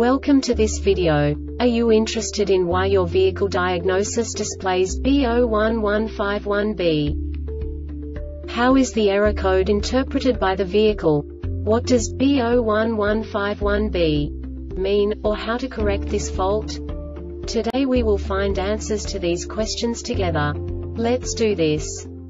Welcome to this video. Are you interested in why your vehicle diagnosis displays B01151B? How is the error code interpreted by the vehicle? What does B01151B mean, or how to correct this fault? Today we will find answers to these questions together. Let's do this.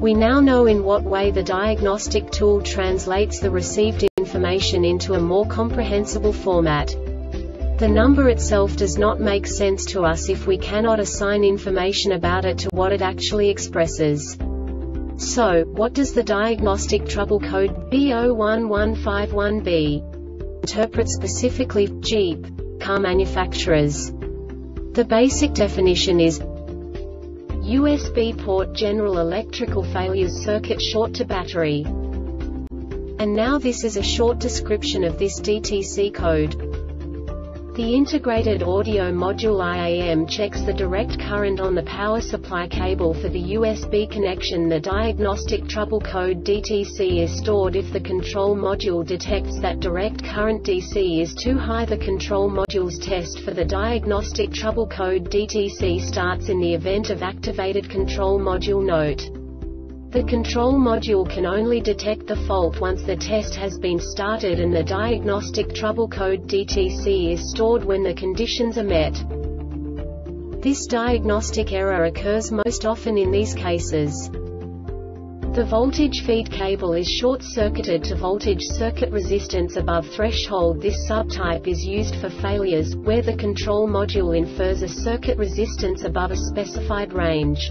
We now know in what way the diagnostic tool translates the received information into a more comprehensible format. The number itself does not make sense to us if we cannot assign information about it to what it actually expresses. So, what does the diagnostic trouble code B01151B interpret specifically Jeep car manufacturers? The basic definition is USB port General Electrical Failures Circuit Short to Battery. And now this is a short description of this DTC code. The integrated audio module IAM checks the direct current on the power supply cable for the USB connection. The diagnostic trouble code DTC is stored if the control module detects that direct current DC is too high. The control module's test for the diagnostic trouble code DTC starts in the event of activated control module note. The control module can only detect the fault once the test has been started and the diagnostic trouble code DTC is stored when the conditions are met. This diagnostic error occurs most often in these cases. The voltage feed cable is short-circuited to voltage circuit resistance above threshold This subtype is used for failures, where the control module infers a circuit resistance above a specified range.